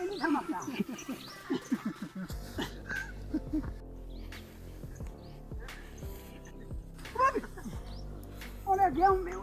Ele vai matar. É um meu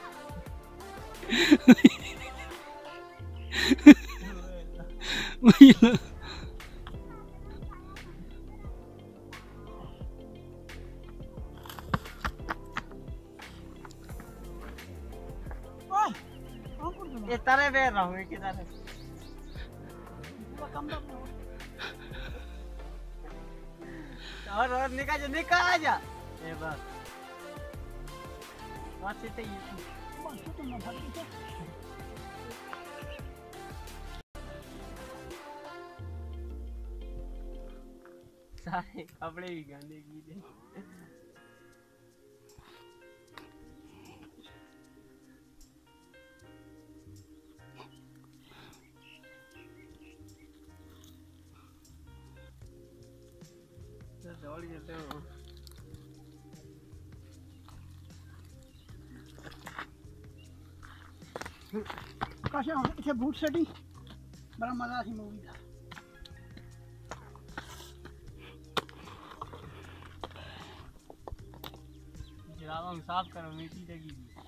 पकड़ा ये है ये तरह बेर रहा हूँ एक तरह दूँगा और और ये बस ही बस तो सारे कपड़े भी गंदे की थे तो दौड़ वो कैसे बूट सेटिंग बड़ा मज़ा सी मूवी था साफ़ करो मीठी लगी थी आप ना मुझे बोल